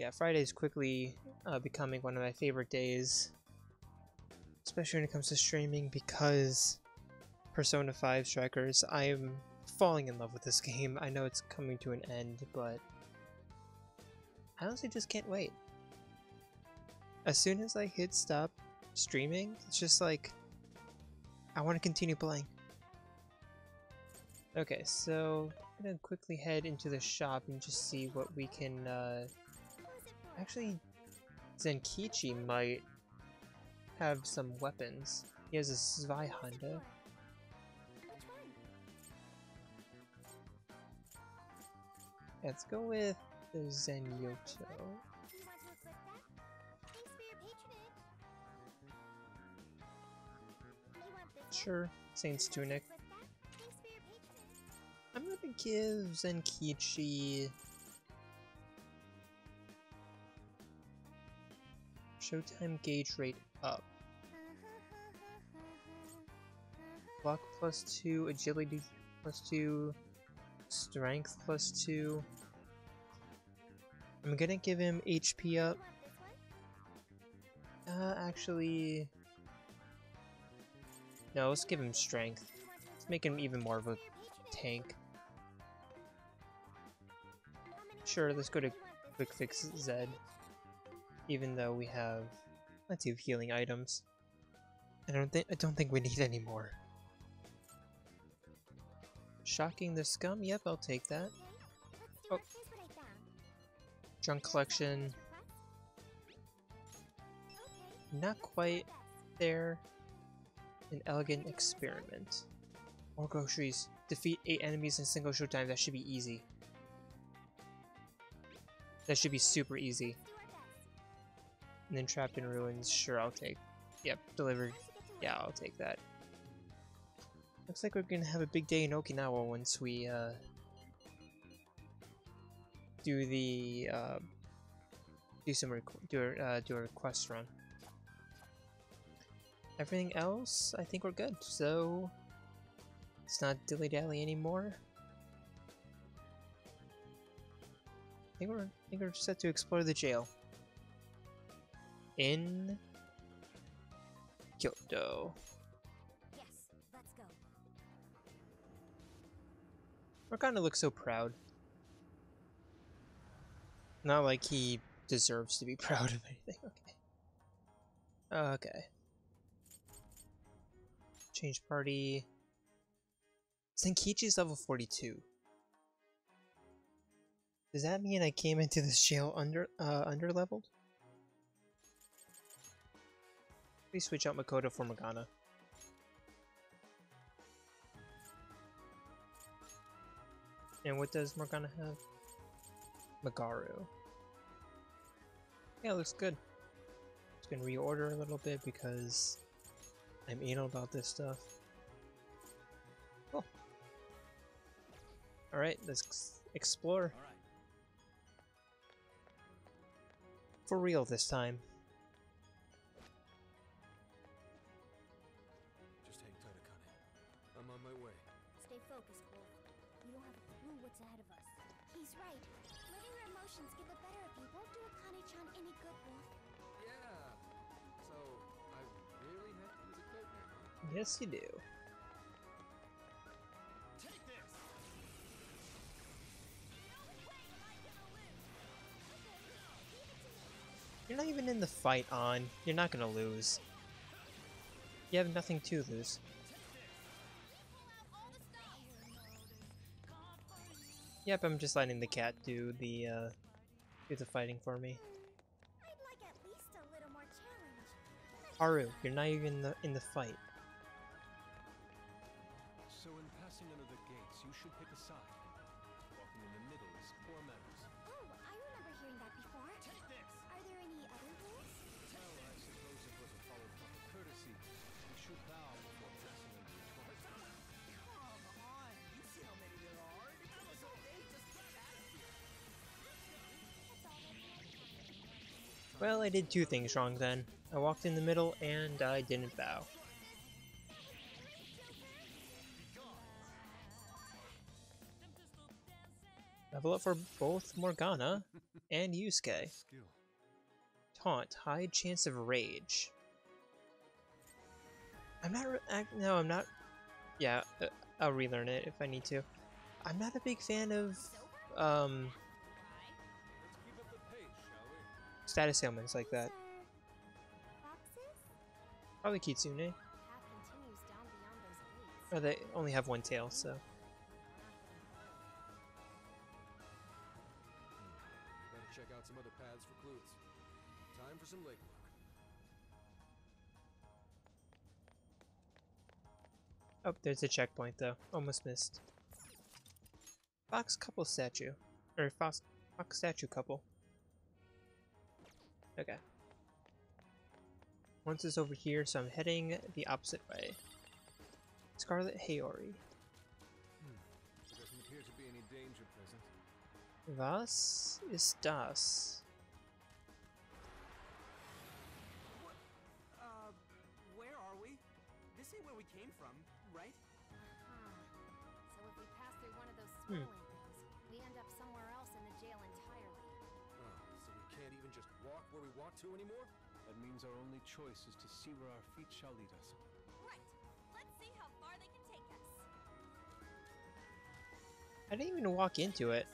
yeah, Friday is quickly uh, becoming one of my favorite days, especially when it comes to streaming because Persona 5 Strikers, I am falling in love with this game. I know it's coming to an end, but I honestly just can't wait. As soon as I hit stop streaming, it's just like, I want to continue playing. Okay, so I'm gonna quickly head into the shop and just see what we can, uh... Actually, Zenkichi might have some weapons. He has a Zweihanda. Let's go with the Zenyatta. Sure, Saint's Tunic. I'm gonna give Zenkichi... Showtime gauge rate up. Block plus 2, agility plus 2, strength plus 2. I'm gonna give him HP up. Uh, actually... No, let's give him strength. Let's make him even more of a tank. Sure, let's go to Quick Fix Zed. Even though we have plenty of healing items. I don't think I don't think we need any more. Shocking the scum? Yep, I'll take that. Oh. Junk collection. Not quite there. An elegant experiment. More groceries. Defeat 8 enemies in single showtime. That should be easy. That should be super easy. And then Trapped in Ruins. Sure, I'll take. Yep, delivered. Yeah, I'll take that. Looks like we're gonna have a big day in Okinawa once we uh, do the uh, do some do a, uh, do a request run. Everything else, I think we're good. So it's not dilly dally anymore. I think we're I think we're set to explore the jail in Kyoto. Morgana looks so proud. Not like he deserves to be proud of anything. Okay. Okay. Change party. Zenkichi's level 42. Does that mean I came into this jail under uh under leveled? Please switch out Makoto for Morgana. And what does Morgana have? Magaru. Yeah, looks good. Just gonna reorder a little bit because I'm anal about this stuff. Cool. Alright, let's explore. For real this time. Yes, you do. Take this! You're not even in the fight on. You're not gonna lose. You have nothing to lose. Yep, I'm just letting the cat do the uh, do the fighting for me. I'd like at least a little more challenge. Haru, you're not even in the in the fight. Well, I did two things wrong then. I walked in the middle and I didn't bow. Level up for both Morgana and Yusuke. Taunt, high chance of rage. I'm not. Ac- no, I'm not. Yeah, uh, I'll relearn it if I need to. I'm not a big fan of um status ailments like that. Probably Kitsune. Path continues down beyond those gates. Oh, they only have one tail, so. Better check out some other paths for clues. Time for some legwork. Oh, there's a checkpoint though. Almost missed. Fox couple statue. Or fox, fox statue couple. Okay. Once it's over here, so I'm heading the opposite way. Scarlet Haori. There doesn't appear to be any danger present. Was ist das? What? Uh, where are we? This ain't where we came from, right? Huh. So if we pass through one of those Hmm. Where we want to anymore? That means our only choice is to see where our feet shall lead us. Right. Let's see how far they can take us. I didn't even walk into it.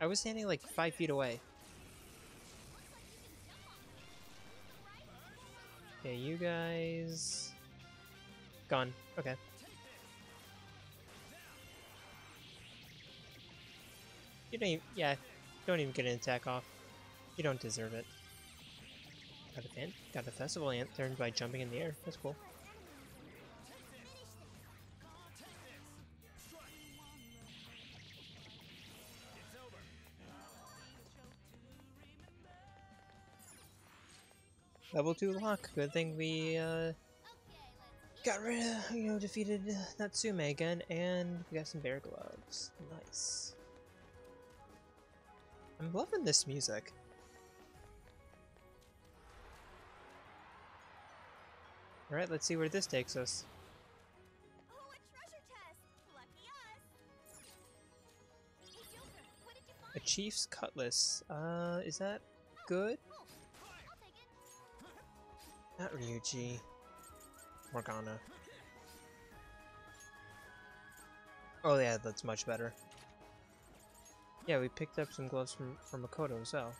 I was standing like five feet away. Okay, you guys. Gone. Okay. You don't even, yeah, don't even get an attack off. You don't deserve it. Got a fan, got a festival ant turned by jumping in the air. That's cool. Level 2 lock. Good thing we uh, got rid of, you know, defeated Natsume again, and we got some bear gloves. Nice. I'm loving this music. Alright, let's see where this takes us. Oh, a treasure chest! Lucky us! Hey, Joker, what did you A chief's cutlass. Uh, is that good? Oh, I'll take it. Not Ryuji. Morgana. Oh yeah, that's much better. Yeah, we picked up some gloves from, from Makoto well.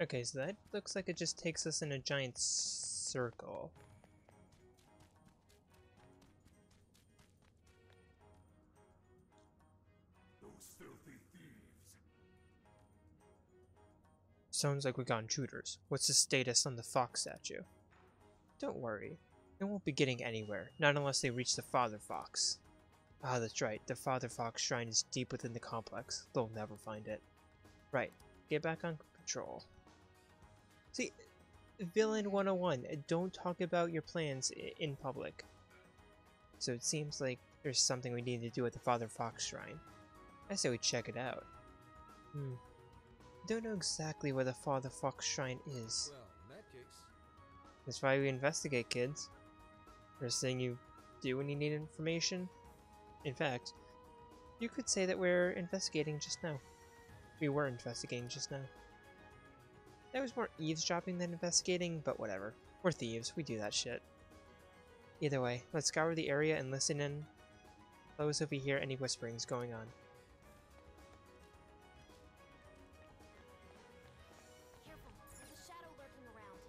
Okay, so that looks like it just takes us in a giant circle. Sounds like we got intruders. What's the status on the fox statue? Don't worry. They won't be getting anywhere, not unless they reach the Father Fox. Ah, that's right. The Father Fox shrine is deep within the complex. They'll never find it. Right. Get back on patrol. See, Villain 101, don't talk about your plans in public. So it seems like there's something we need to do at the Father Fox shrine. I say we check it out. Hmm. Don't know exactly where the Father Fox shrine is. Well, in that case, That's why we investigate, kids. First thing you do when you need information. In fact, you could say that we're investigating just now. We were investigating just now. That was more eavesdropping than investigating, but whatever. We're thieves, we do that shit. Either way, let's scour the area and listen in. Close if we hear any whisperings going on. Careful, there's a shadow lurking around.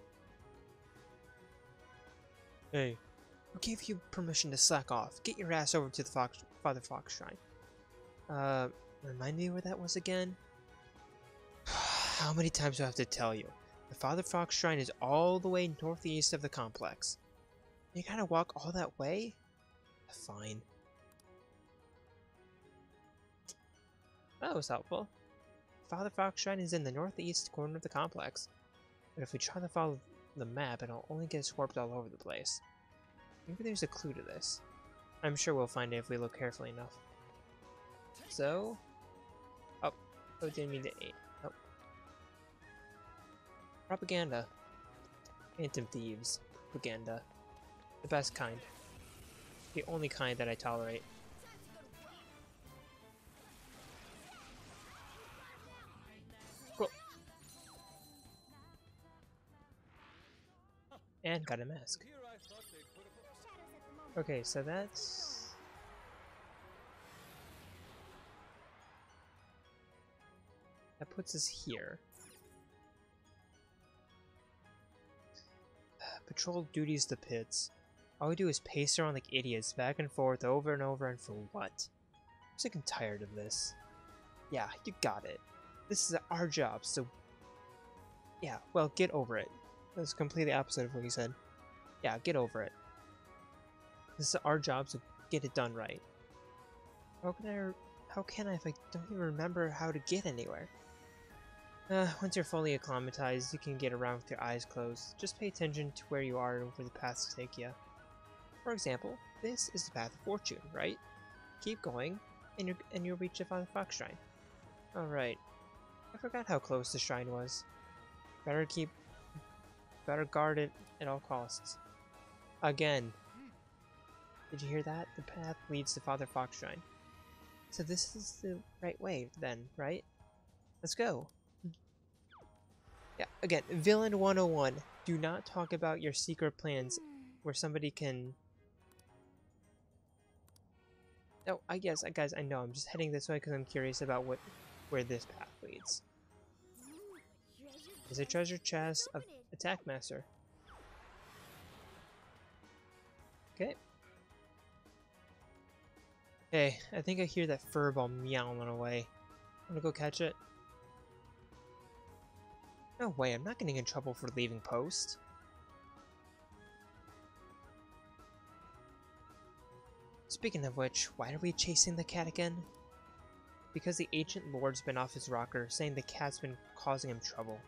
Hey. Who gave you permission to slack off? Get your ass over to the Fox Father Fox Shrine. Uh, remind me where that was again? How many times do I have to tell you? The Father Fox Shrine is all the way northeast of the complex. You gotta walk all that way? Fine. That was helpful. Father Fox Shrine is in the northeast corner of the complex. But if we try to follow the map, it'll only get us warped all over the place. Maybe there's a clue to this. I'm sure we'll find it if we look carefully enough. So... Oh, oh didn't mean to aim. Oh. Propaganda. Phantom Thieves. Propaganda. The best kind. The only kind that I tolerate. And got a mask. Okay, so that's... That puts us here. Patrol duties the pits. All we do is pace around like idiots, back and forth, over and over, and for what? I'm sick and tired of this. Yeah, you got it. This is our job, so... Yeah, well, get over it. That's completely opposite of what you said. Yeah, get over it. This is our job, so get it done right. How can I, how can I if I don't even remember how to get anywhere? Uh, once you're fully acclimatized, you can get around with your eyes closed. Just pay attention to where you are and where the paths to take you. For example, this is the path of fortune, right? Keep going, and you and you'll reach the Father Fox Shrine. All right. I forgot how close the shrine was. Better keep, better guard it at all costs. Again, did you hear that? The path leads to Father Fox Shrine. So this is the right way then, right? Let's go. Yeah, again, Villain 101. Do not talk about your secret plans where somebody can... No, I guess, I guys, I know, I'm just heading this way because I'm curious about what, where this path leads. There's a treasure chest of Attack Master. Okay. Hey, I think I hear that furball meowing away. I'm gonna go catch it? No way, I'm not getting in trouble for leaving post. Speaking of which, why are we chasing the cat again? Because the ancient lord's been off his rocker, saying the cat's been causing him trouble.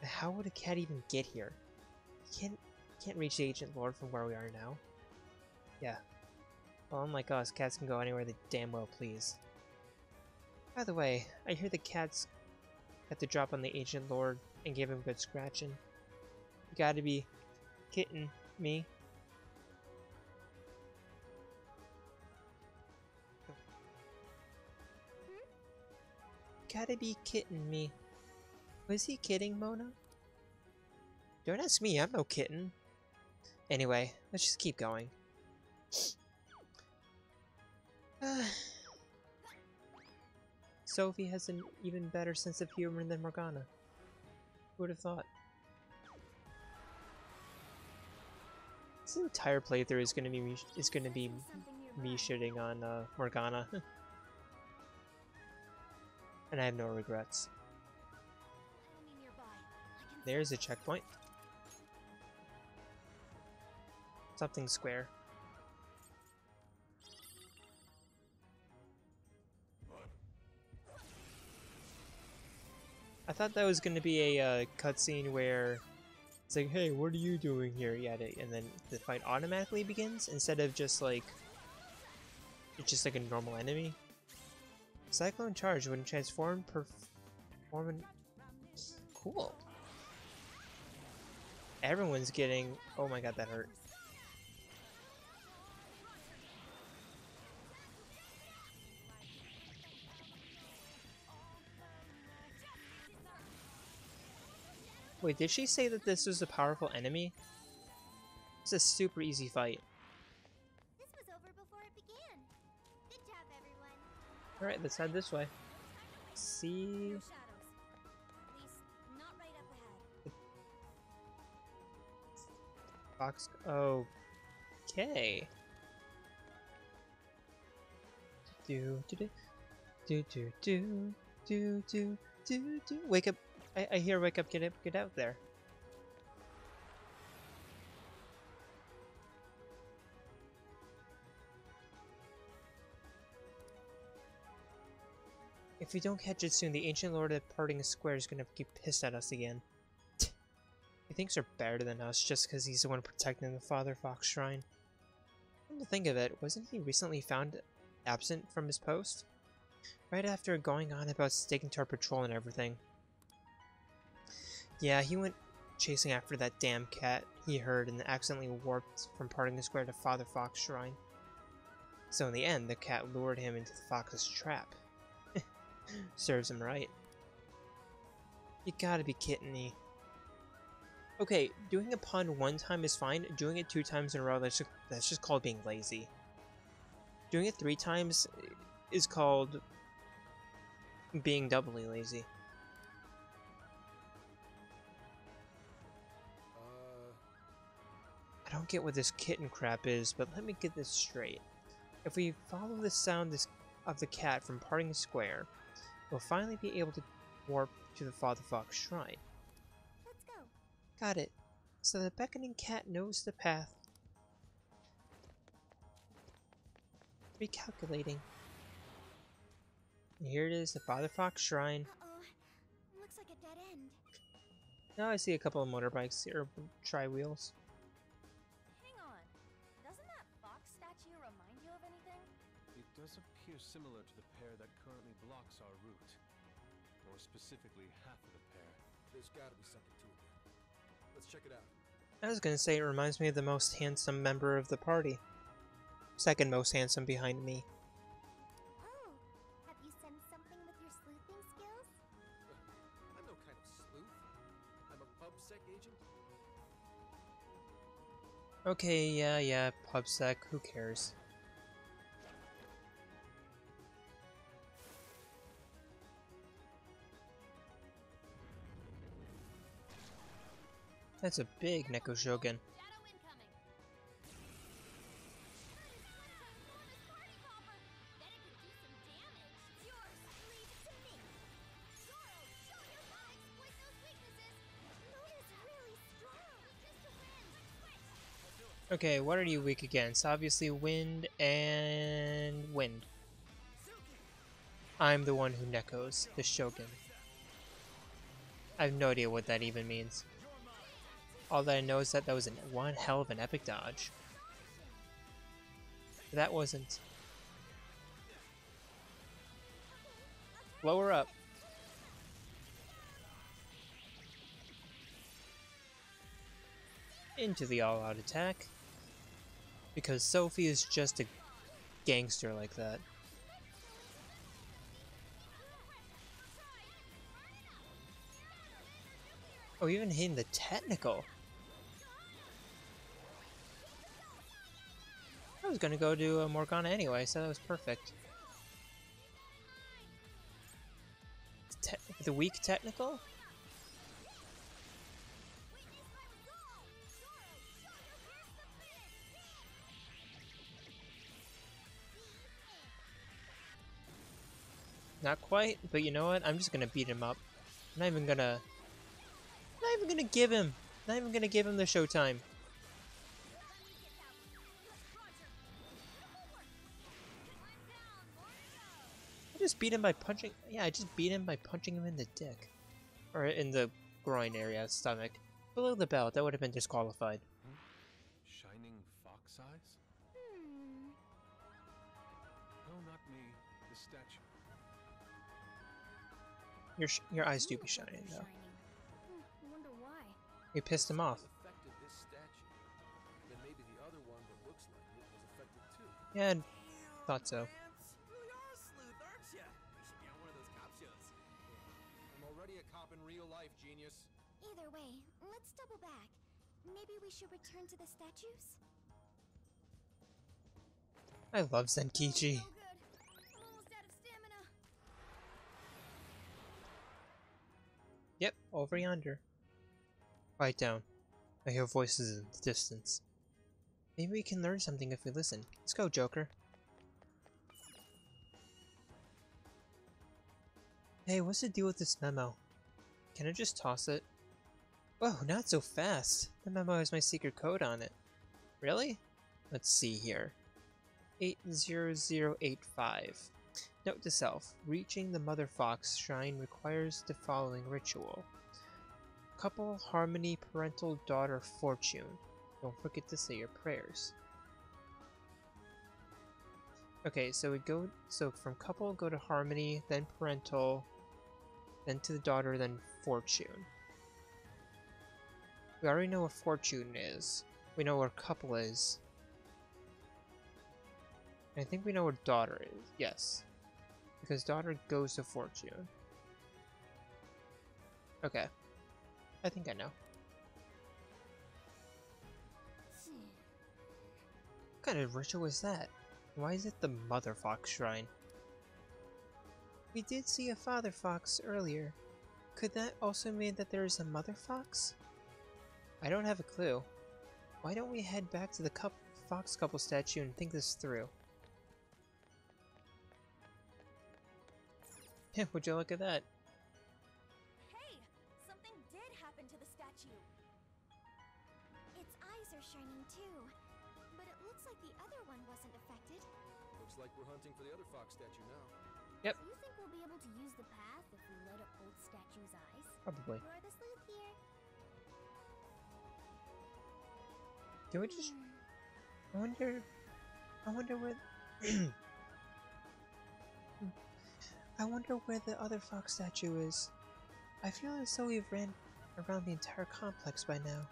But how would a cat even get here? Can't can't reach the ancient lord from where we are now. Yeah. Well, my gosh, cats can go anywhere they damn well please. By the way, I hear the cats had to drop on the ancient lord and give him good scratching. You gotta be kidding me. Gotta be kidding me. Was he kidding, Mona? Don't ask me, I'm no kitten. Anyway, let's just keep going. Sophie has an even better sense of humor than Morgana. Who would have thought? This entire playthrough is gonna be me is gonna be me shitting on uh, Morgana, and I have no regrets. There's a checkpoint. Something square. I thought that was going to be a uh, cutscene where it's like, hey, what are you doing here? Yeah, and then the fight automatically begins instead of just like it's just like a normal enemy. Cyclone Charge when transformed perform cool. Everyone's getting. Oh my god, that hurt. Wait, did she say that this was a powerful enemy? It's a super easy fight. This was over before it began. Good job, everyone. Alright, let's head this way. See. No shadows. At least, not right. Box. Okay. Do do do do do do do do do do. Wake up! I, I hear wake up! Get up! Get out there! If we don't catch it soon, the ancient lord of the parting square is gonna get pissed at us again. He thinks they're better than us just because he's the one protecting the Father Fox Shrine. Come to think of it, wasn't he recently found absent from his post? Right after going on about sticking to our patrol and everything. Yeah, he went chasing after that damn cat he heard and accidentally warped from Parting Square to Father Fox Shrine. So in the end, the cat lured him into the fox's trap. Serves him right. You gotta be kidding me. Okay, doing a pun one time is fine. Doing it two times in a row, that's just, that's just called being lazy. Doing it three times is called being doubly lazy. I don't get what this kitten crap is, but let me get this straight. If we follow the sound of the cat from Parting Square, we'll finally be able to warp to the Father Fox Shrine. Let's go. Got it. So the beckoning cat knows the path. Recalculating. And here it is, the Father Fox Shrine. Uh-oh. Looks like a dead end. Now I see a couple of motorbikes or tri-wheels. Similar to the pair that currently blocks our route. More specifically, half of the pair. There's gotta be something to it then. Let's check it out. I was gonna say it reminds me of the most handsome member of the party. Second most handsome behind me. Oh, have you sensed something with your sleuthing skills? I'm no kind of sleuth. I'm a PubSec agent. Okay, yeah, yeah, PubSec, who cares? That's a big Neko Shogun. Okay, what are you weak against? Obviously wind and wind. I'm the one who Nekos, the Shogun. I have no idea what that even means. All that I know is that that was an, one hell of an epic dodge. That wasn't. Lower up. Into the all-out attack. Because Sophie is just a gangster like that. Oh, even hitting the technical. Was gonna go to uh, Morgana anyway, so that was perfect. Te the weak technical? Not quite, but you know what? I'm just gonna beat him up. I'm not even gonna... Not even gonna give him... Not even gonna give him the showtime. Just beat him by punching... Yeah, I just beat him by punching him in the dick. Or in the groin area, stomach. Below the belt, that would have been disqualified. Shining fox eyes? Hmm. No, not me. The statue. Your sh your eyes do be shining, though. Hmm, wonder why. You pissed him off. Affected this statue. Then maybe the other one that looks like it was. Yeah, thought so. Life, genius. Either way, let's double back. Maybe we should return to the statues? I love Zenkichi. Oh, no good. I'm almost out of stamina. Yep, over yonder. Quiet down. I hear voices in the distance. Maybe we can learn something if we listen. Let's go, Joker. Hey, what's the deal with this memo? Can I just toss it? Whoa, not so fast! The memo has my secret code on it. Really? Let's see here. 80085. Note to self, reaching the Mother Fox shrine requires the following ritual. Couple Harmony Parental Daughter Fortune. Don't forget to say your prayers. Okay, so we go so from couple go to harmony, then parental, then to the daughter, then fortune. We already know what Fortune is. We know where Couple is. And I think we know where Daughter is. Yes. Because Daughter goes to Fortune. Okay. I think I know. What kind of ritual is that? Why is it the Mother Fox Shrine? We did see a Father Fox earlier. Could that also mean that there is a Mother Fox? I don't have a clue. Why don't we head back to the cup Fox couple statue and think this through? Yeah, would you look at that? Hey, something did happen to the statue. Its eyes are shining too. But it looks like the other one wasn't affected. Looks like we're hunting for the other fox statue now. Yep. Do you think we'll be able to use the path if we light up old statue's eyes? Probably. You're the here. Can we just... Hmm. I wonder... I wonder where... I wonder where the other fox statue is. I feel as though we've ran around the entire complex by now.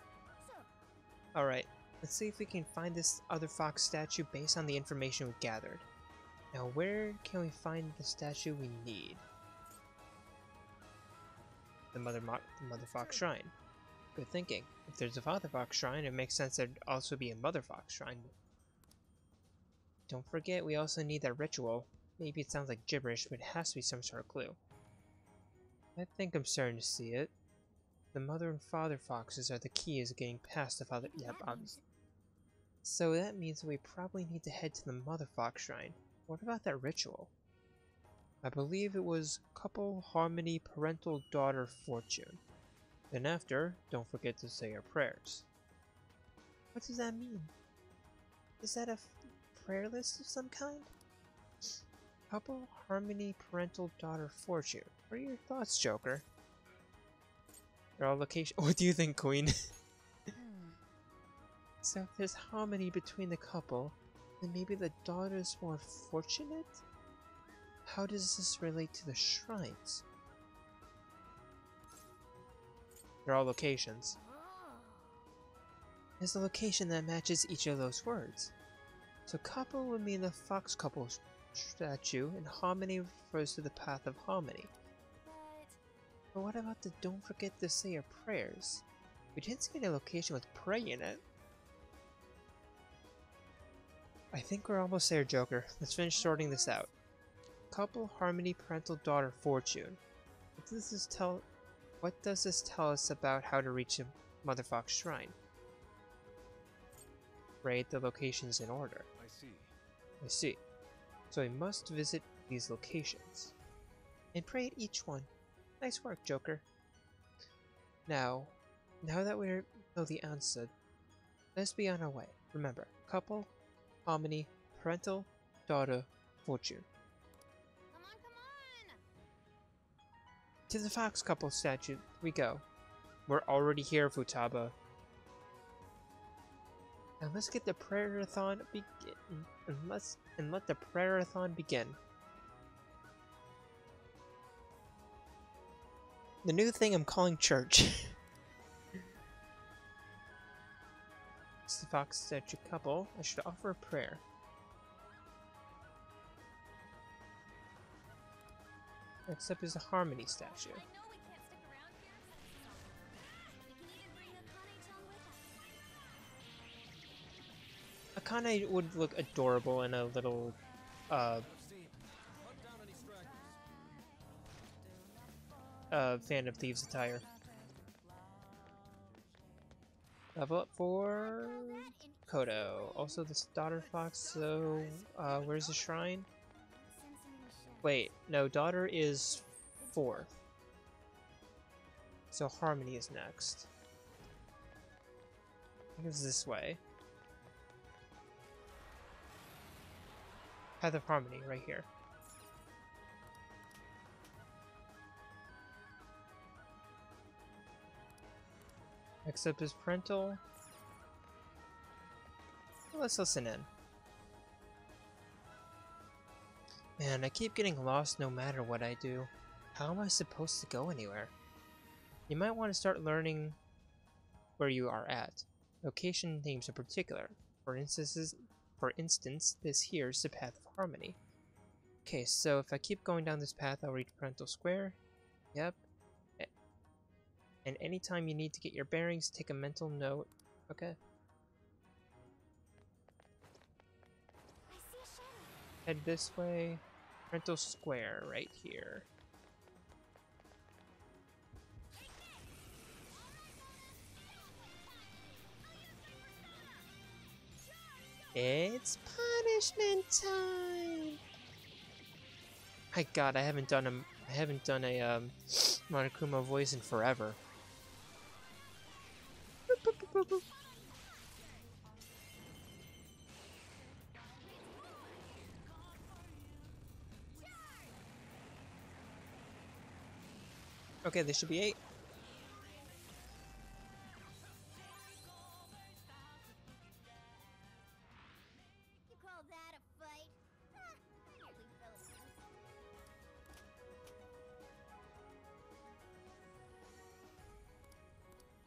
Alright, let's see if we can find this other fox statue based on the information we gathered. Now, where can we find the statue we need? The Mother, Mo the Mother Fox hmm. Shrine. Good thinking. If there's a Father Fox Shrine, it makes sense there'd also be a Mother Fox Shrine. Don't forget, we also need that ritual. Maybe it sounds like gibberish, but it has to be some sort of clue. I think I'm starting to see it. The Mother and Father Foxes are the keys to getting past the Father- yep, obviously. So that means we probably need to head to the Mother Fox Shrine. What about that ritual? I believe it was couple harmony parental daughter fortune. Then after, don't forget to say your prayers. What does that mean? Is that a f- prayer list of some kind? Couple harmony parental daughter fortune. What are your thoughts, Joker? They're all location. What do you think, Queen? Hmm. So if there's harmony between the couple, then maybe the daughter is more fortunate? How does this relate to the shrines? They're all locations. There's a location that matches each of those words. So couple would mean the fox couple statue, and harmony refers to the path of harmony. But what about the don't forget to say your prayers? We didn't see any location with pray in it. I think we're almost there, Joker. Let's finish sorting this out. Couple harmony parental daughter fortune. What does this tell what does this tell us about how to reach a Mother Fox shrine? Rate the locations in order. I see. I see. So we must visit these locations. And pray at each one. Nice work, Joker. Now, now that we know the answer, let's be on our way. Remember, couple, harmony, parental, daughter, fortune. Come on, come on! To the fox couple statue we go. We're already here, Futaba. Now let's get the prayer-a-thon begin and let's and let the prayer-a-thon begin. The new thing I'm calling church. the fox statue couple. I should offer a prayer. Next up is the harmony statue. I know we can't stick around here since it's all We can even bring Akane-chan with us. Akane would look adorable in a little, uh, Steam. Hunt down any stragglers. uh, Phantom Thieves attire. Level up for Kodo. Also, this daughter fox. So, uh, where's the shrine? Wait, no, daughter is fourth. So Harmony is next. I think it's this way. Path of Harmony, right here. Next up is Parental. Let's listen in. Man, I keep getting lost no matter what I do. How am I supposed to go anywhere? You might want to start learning where you are at. Location names in particular. For instances, for instance, this here is the Path of Harmony. Okay, so if I keep going down this path, I'll reach Parental Square. Yep. And anytime you need to get your bearings, take a mental note. Okay. Head this way. Rental Square right here. It's punishment time. My God, I haven't done a I haven't done a um, Monokuma voice in forever. Okay, there should be eight.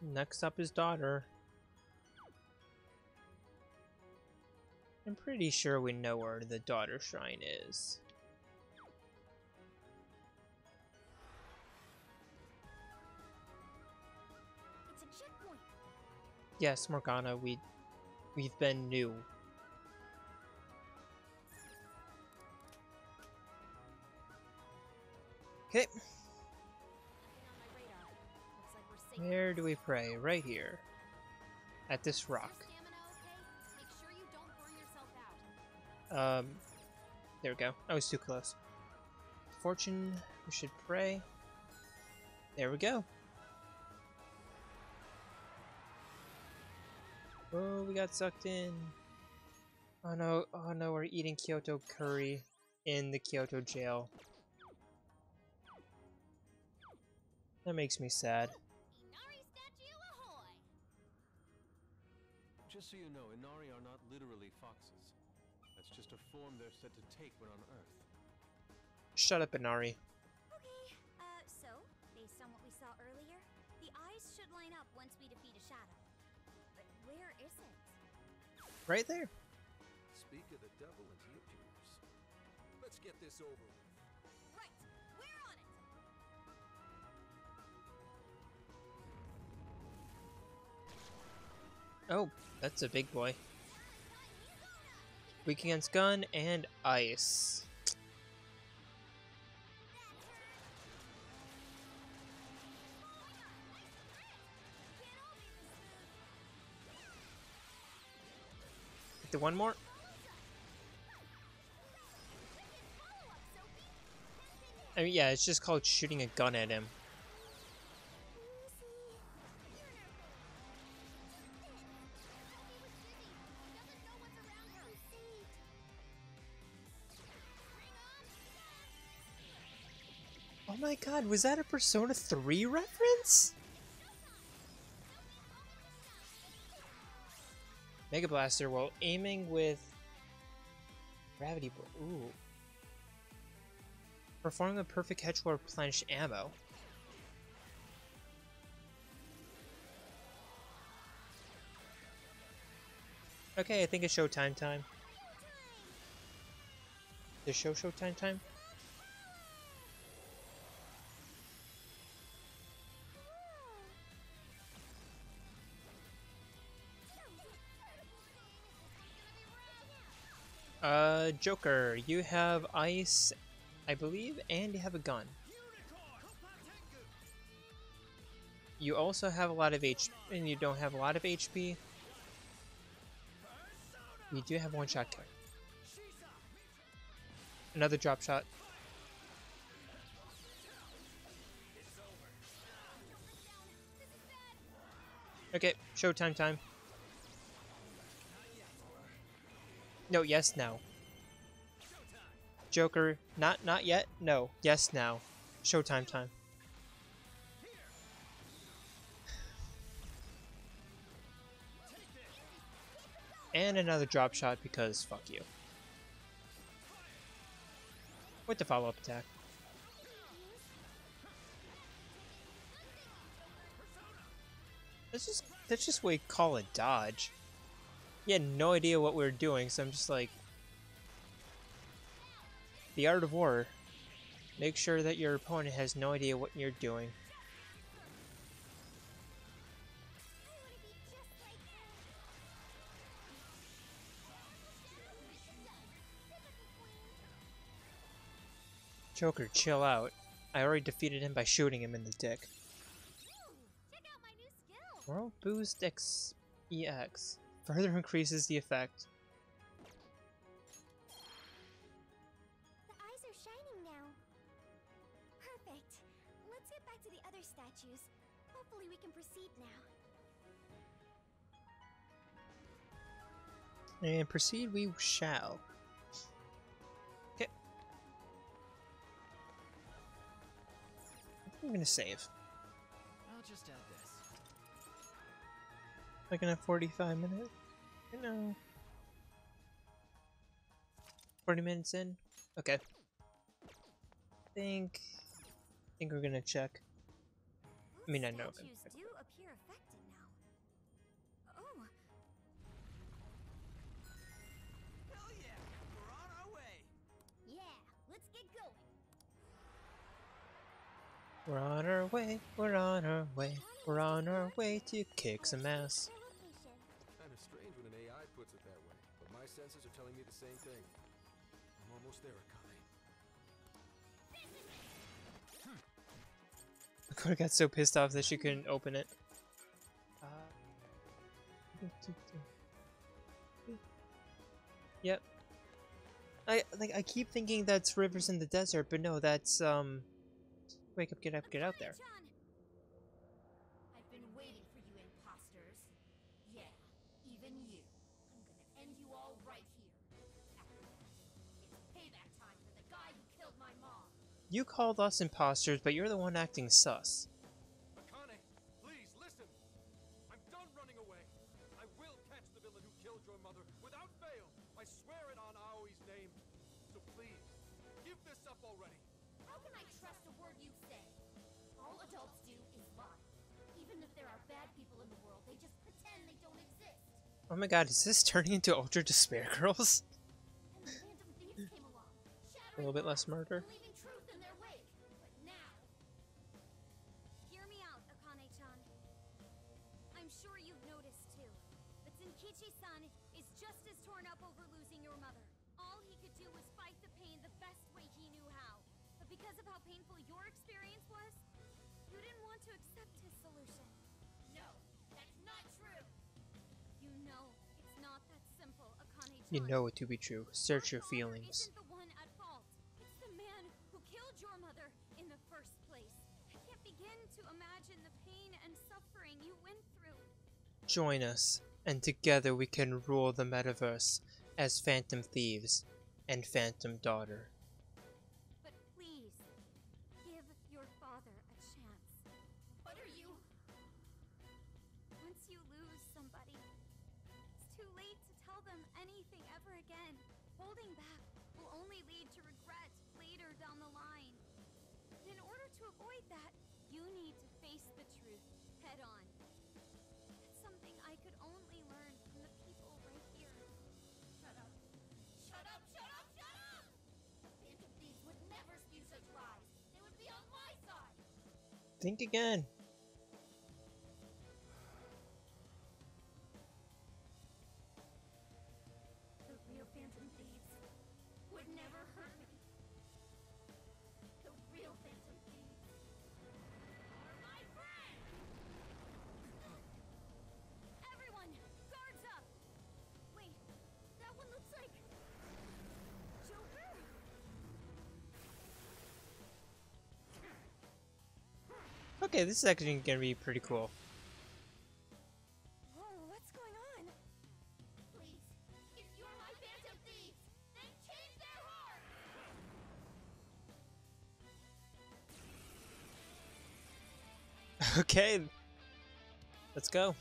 Next up is daughter. I'm pretty sure we know where the daughter shrine is. It's a checkpoint. Yes, Morgana, we we've been new. Okay, Nothing on my radar. Looks like we're safe. where do we pray? Right here. At this rock. Um, there we go. I was too close. Fortune, we should pray. There we go. Oh, we got sucked in. Oh no, oh no, we're eating Kyoto curry in the Kyoto jail. That makes me sad. Inari statue ahoy! Just so you know, Inari That's form they're said to take when on Earth. Shut up, Inari. Okay, uh, so, based on what we saw earlier, the eyes should line up once we defeat a shadow. But where is it? Right there. Speak of the devil and he appears. Let's get this over with. Right, we're on it. Oh, that's a big boy. Weak against gun and ice. The one more. I mean, yeah, it's just called shooting a gun at him. My god, was that a Persona 3 reference? Mega Blaster while aiming with Gravity. Ooh. Performing a perfect catch replenish ammo. Okay, I think it's showtime time. Time. The show showtime time? Uh, Joker, you have ice, I believe, and you have a gun. You also have a lot of HP, and you don't have a lot of HP. You do have one shot kill. Another drop shot. Okay, showtime time. Time. No, yes, now. Joker, not not yet. No, yes, now. Showtime time. And another drop shot because fuck you. With the follow-up attack. Let's just let's just wait call it dodge. He had no idea what we were doing, so I'm just like The art of war. Make sure that your opponent has no idea what you're doing. I want to be just like her. Joker, chill out. I already defeated him by shooting him in the dick. Ooh, check out my new skill. World Boost X EX further increases the effect. And proceed we shall. Okay. I'm gonna save. I'll just add this. Like in a 45 minutes? You know. 40 minutes in? Okay. I Think. I think we're gonna check. I mean, I know. We're on our way, we're on our way, we're on our way to kick some ass. Kinda strange when an AI puts it that way, but my senses are telling me the same thing. I'm almost there, Akane. Dakota got so pissed off that she couldn't open it. Uh, Yep. I like I keep thinking that's rivers in the desert, but no, that's um wake up, get up, get out there. I've been waiting for you imposters. Yeah, even you. I'm gonna end you all right here. It's payback time for the guy who killed my mom. You called us imposters, but you're the one acting sus. Oh my god, is this turning into Ultra Despair Girls? A little bit less murder. leaving truth in their wake. But You know it to be true. Search your feelings. Isn't the one at fault. It's the man who killed your mother in the first place. I can't begin to imagine the pain and suffering you went through. Join us, and together we can rule the metaverse as Phantom Thieves and Phantom Daughter. Think again. Okay, this is actually gonna be pretty cool. Whoa, what's going on? Please, if you're my Phantom Thieves, then change their heart! Okay, let's go.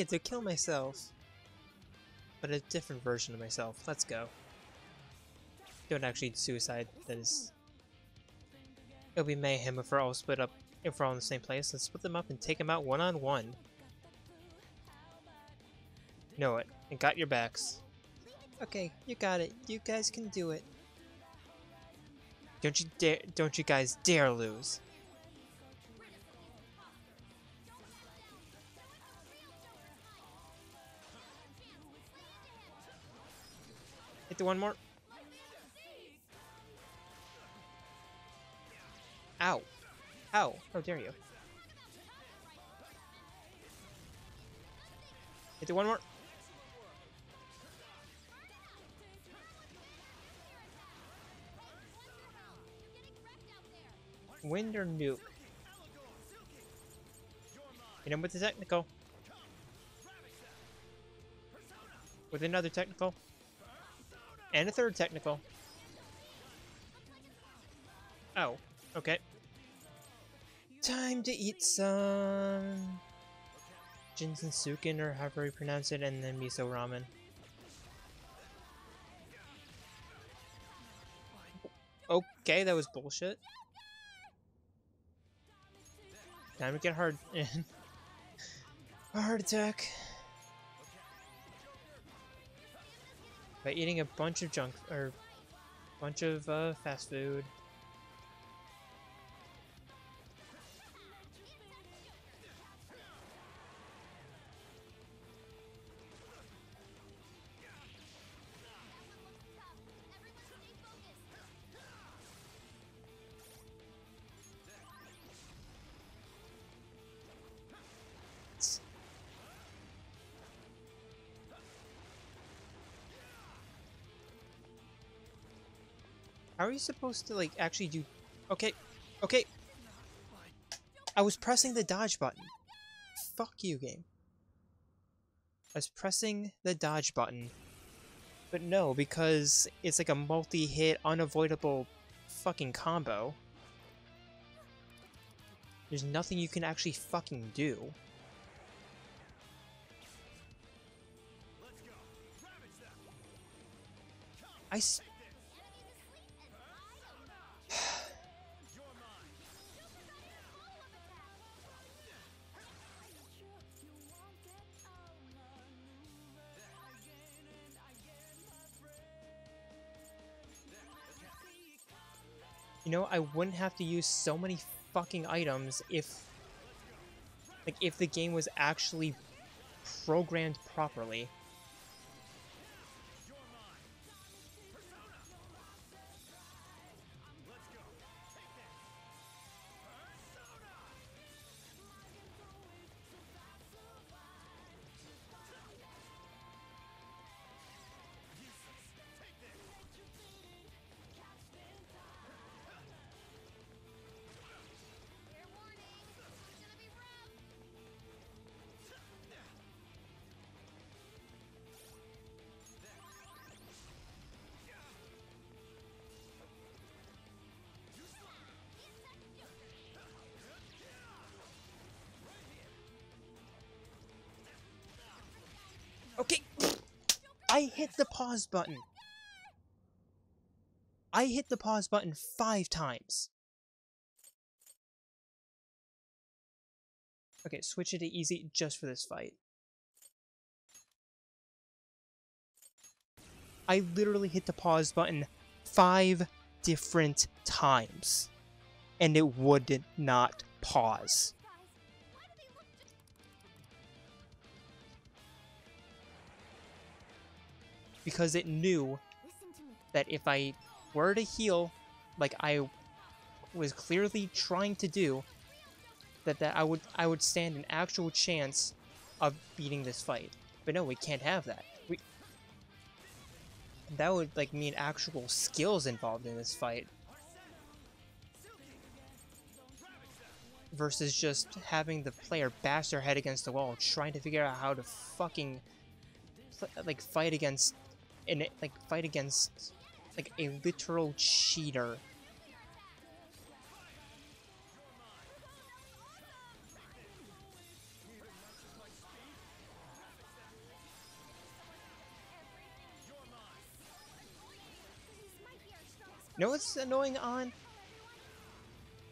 Get to kill myself. But a different version of myself. Let's go. Don't actually suicide. That is... It'll be mayhem if we're all split up. If we're all in the same place, let's split them up and take them out one on one. Know it. And got your backs. Okay, you got it. You guys can do it. Don't you dare! Don't you guys dare lose! The one more. Ow! Ow! How dare you! Hit the one more. Wind or nuke? Hit him with the technical. With another technical. And a third technical. Oh, okay. Time to eat some Jinsensuken or however you pronounce it, and then miso ramen. Okay, that was bullshit. Time to get hard. a heart attack. By eating a bunch of junk or bunch of uh, fast food. How are you supposed to, like, actually do... Okay, okay. I was pressing the dodge button. Fuck you, game. I was pressing the dodge button. But no, because it's like a multi-hit, unavoidable fucking combo. There's nothing you can actually fucking do. I You know, I wouldn't have to use so many fucking items if... Like, if the game was actually programmed properly. I hit the pause button. I hit the pause button five times. Okay, switch it to easy just for this fight. I literally hit the pause button five different times. And it would not pause. Because it knew that if I were to heal, like I was clearly trying to do, that that I would I would stand an actual chance of beating this fight. But no, we can't have that. We that would like mean actual skills involved in this fight. Versus just having the player bash their head against the wall, trying to figure out how to fucking like fight against and like fight against like a literal cheater. You know what's annoying on?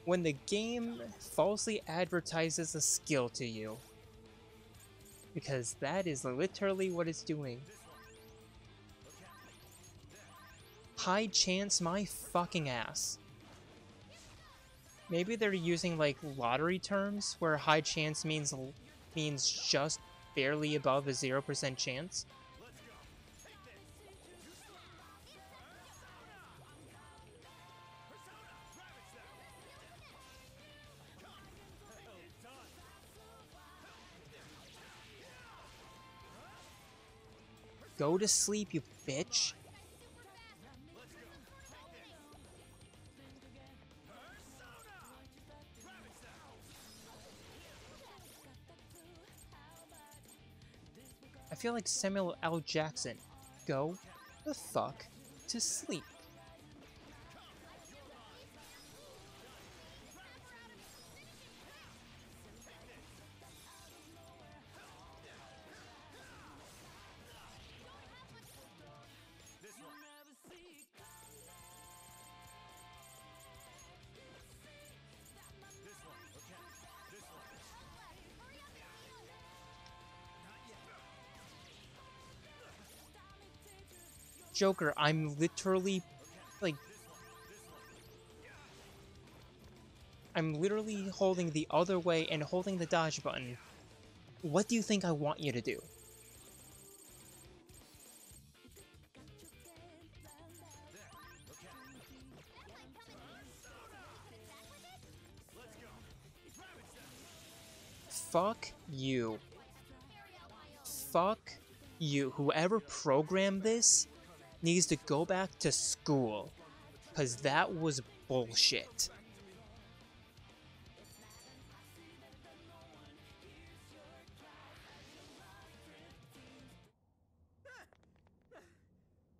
When the game falsely advertises a skill to you. Because that is literally what it's doing. High chance my fucking ass. Maybe they're using like lottery terms where high chance means means just barely above a 0% chance. Go to sleep, you bitch. I feel like Samuel L. Jackson. Go the fuck to sleep. Joker, I'm literally, like... I'm literally holding the other way and holding the dodge button. What do you think I want you to do? Fuck you. Fuck you. Whoever programmed this needs to go back to school. Because that was bullshit.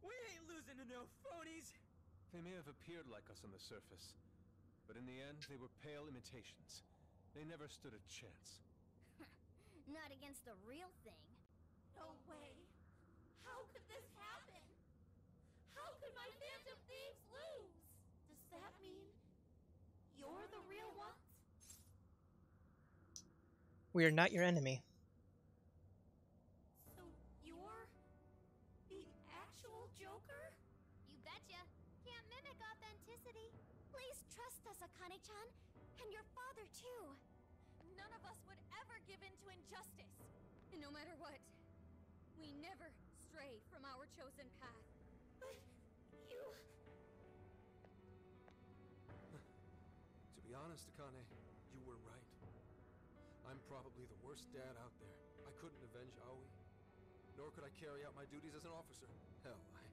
We ain't losing to no phonies. They may have appeared like us on the surface, but in the end, they were pale imitations. They never stood a chance. Not against the real thing. No way. How could this We are not your enemy. So you're the actual Joker? You betcha. Can't mimic authenticity. Please trust us, Akane-chan. And your father, too. None of us would ever give in to injustice. And no matter what, we never stray from our chosen path. Honest, Akane, you were right. I'm probably the worst dad out there. I couldn't avenge Aoi, nor could I carry out my duties as an officer. Hell, I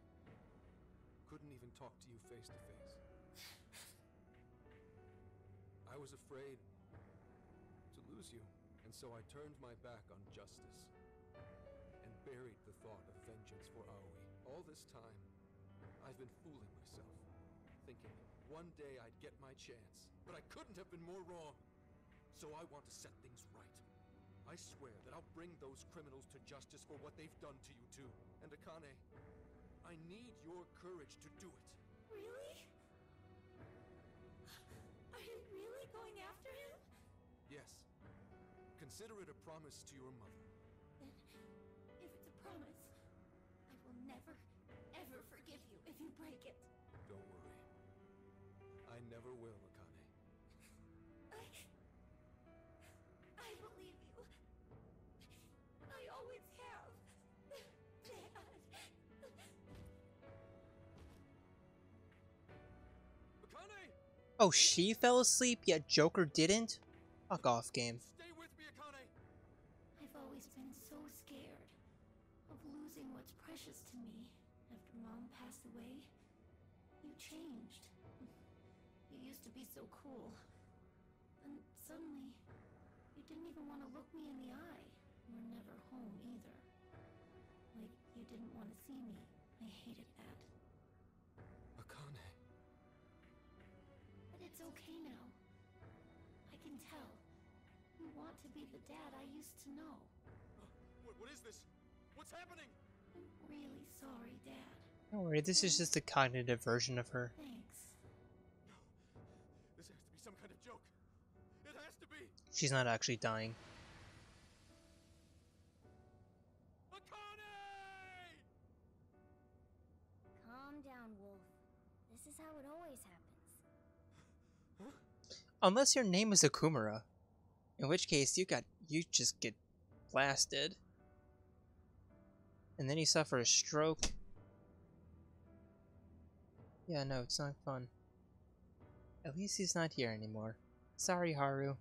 couldn't even talk to you face to face. I was afraid to lose you, and so I turned my back on justice and buried the thought of vengeance for Aoi. All this time, I've been fooling myself, thinking one day I'd get my chance, but I couldn't have been more wrong. So I want to set things right. I swear that I'll bring those criminals to justice for what they've done to you too. And Akane, I need your courage to do it. Really? Are you really going after him? Yes. Consider it a promise to your mother. Then, if it's a promise, I will never, ever forgive you if you break it. Don't worry. I never will, Akane. I. I believe you. I always have. Dad. Akane! Oh, she fell asleep, yet Joker didn't? Fuck off, game. Stay with me, Akane! I've always been so scared of losing what's precious to me after Mom passed away. You changed. You used to be so cool. Then suddenly, you didn't even want to look me in the eye. You were never home either. Like you didn't want to see me. I hated that. Akane. But it's okay now. I can tell. You want to be the dad I used to know. What, what is this? What's happening? I'm really sorry, Dad. Don't worry, this is just a cognitive version of her. Thanks. She's not actually dying. Calm down, Wolf. This is how it always happens. Unless your name is Okumura. In which case you got you just get blasted. And then you suffer a stroke. Yeah, no, it's not fun. At least he's not here anymore. Sorry, Haru.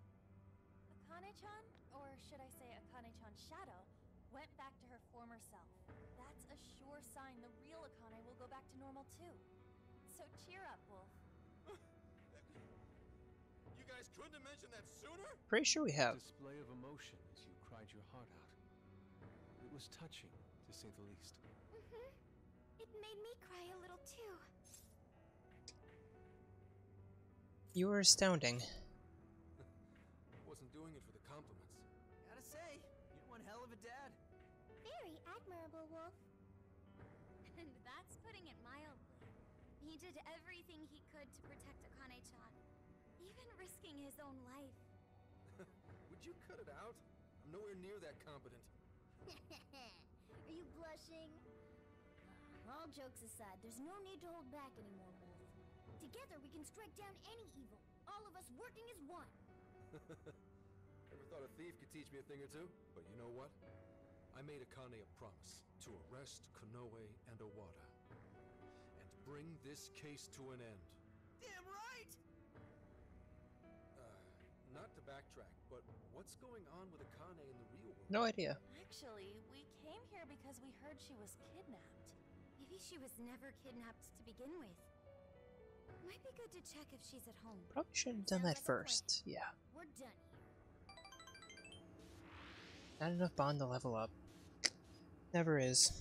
Normal too. So cheer up, Wolf. You guys couldn't have mentioned that sooner? Pretty sure we have. Display of emotion as you cried your heart out. It was touching, to say the least. Mm-hmm. It made me cry a little too. You were astounding. Wasn't doing it for the compliments. Gotta say, you're one hell of a dad. Very admirable, Wolf. Putting it mildly. He did everything he could to protect Akane-chan, even risking his own life. Would you cut it out? I'm nowhere near that competent. Are you blushing? All jokes aside, there's no need to hold back anymore, Wolf. Together we can strike down any evil. All of us working as one. Never thought a thief could teach me a thing or two. But you know what? I made Akane a promise to arrest Konoe and Owada. And bring this case to an end. Damn right! Uh, not to backtrack, but what's going on with Akane in the real world? No idea. Actually, we came here because we heard she was kidnapped. Maybe she was never kidnapped to begin with. Might be good to check if she's at home. Probably should have done that like a plan. first. Yeah. We're done here. Not enough bond to level up. Never is.